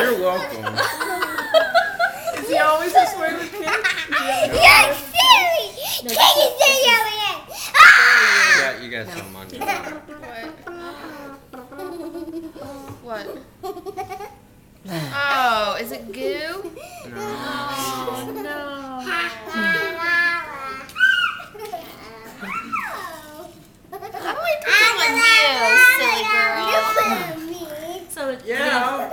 You're welcome. Is he always this way with kids? You're silly. Can you say your name? You got, you got no. some money. What? What? Oh, is it goo? No. Oh, no. I'm only picking on you, silly girl. You put me. So it's yeah.